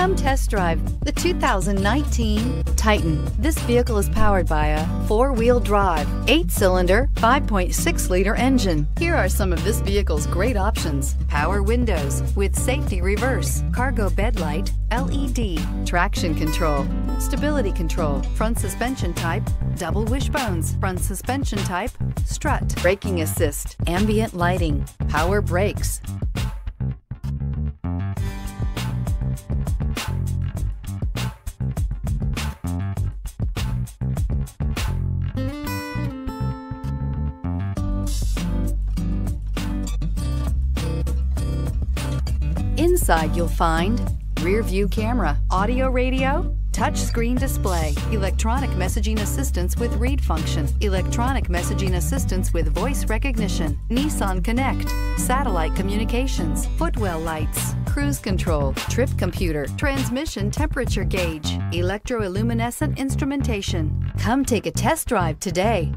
Come test drive the 2019 Titan. This vehicle is powered by a four-wheel drive, eight-cylinder, 5.6-liter engine. Here are some of this vehicle's great options. Power windows with safety reverse, cargo bed light, LED, traction control, stability control, front suspension type, double wishbones, front suspension type, strut, braking assist, ambient lighting, power brakes, Inside you'll find rear view camera, audio radio, touchscreen display, electronic messaging assistance with read function, electronic messaging assistance with voice recognition, Nissan Connect, satellite communications, footwell lights, cruise control, trip computer, transmission temperature gauge, electroluminescent instrumentation. Come take a test drive today.